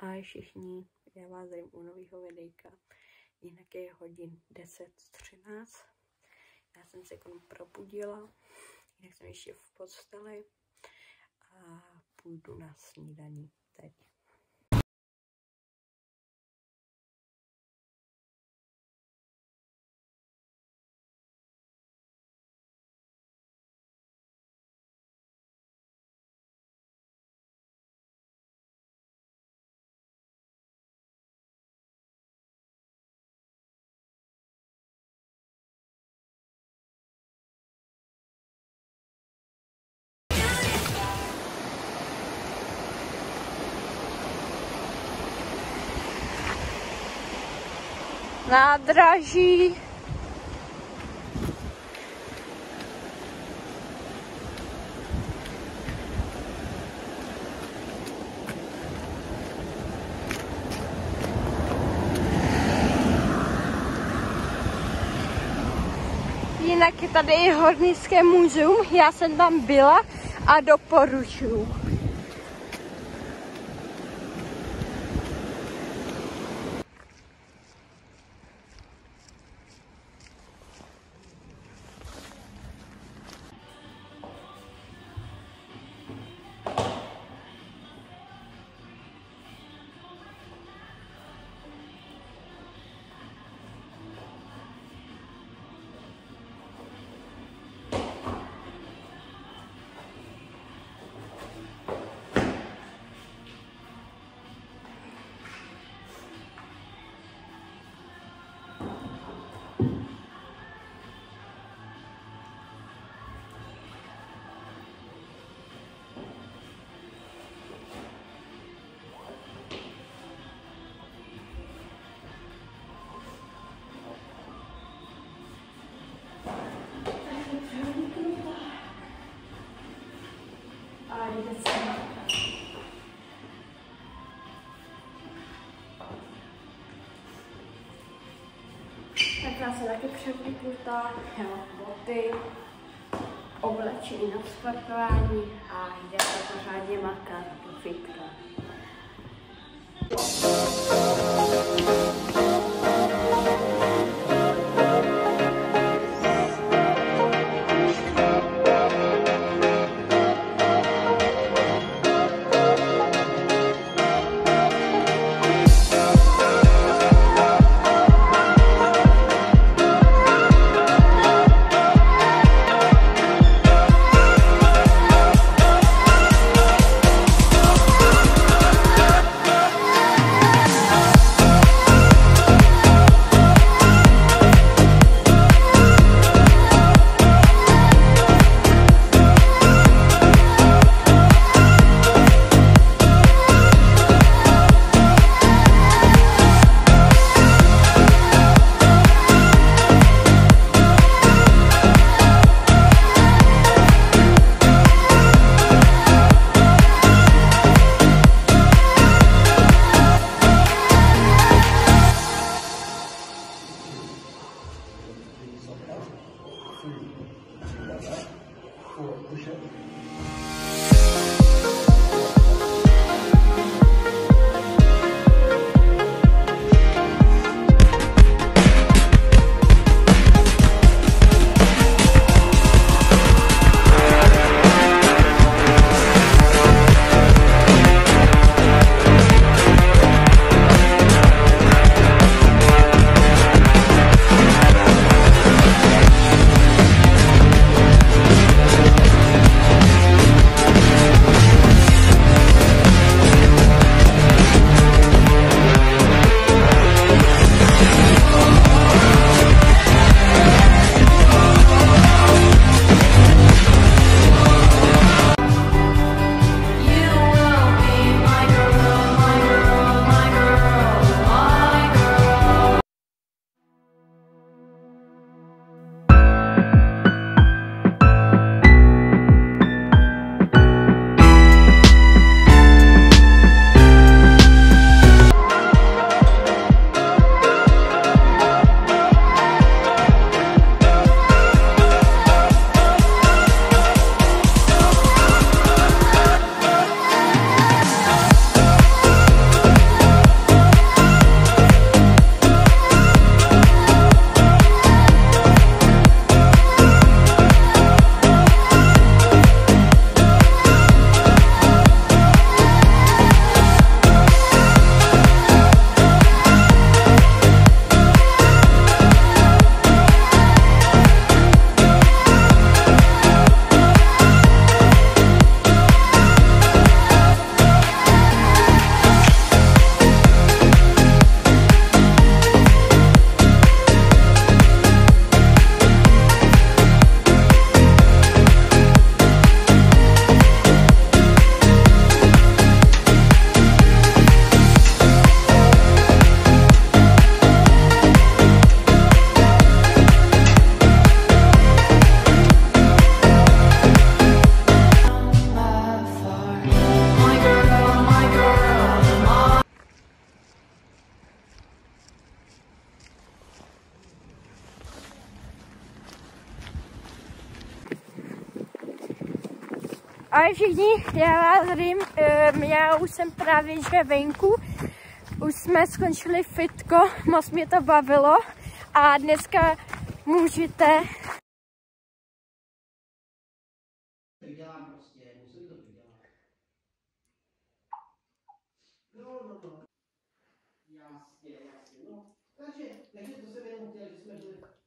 Ahoj všichni, já vás zdravím u nového videjka. Jinak je hodin 10.13. Já jsem se konum probudila, jinak jsem ještě v posteli a půjdu na snídaní teď. Nádraží. Jinak je tady i Hornické muzeum, já jsem tam byla a doporučuji. Já se taky převlíknutá, mám boty, oblečení na sportování a jde se pořádně makat do fitka. Ahoj všichni, já vás zdravím, um, já už jsem právě že venku, už jsme skončili fitko, moc mě to bavilo a dneska můžete. No, no, no. Takže, takže to jsem jenom chtěl, že jsme byli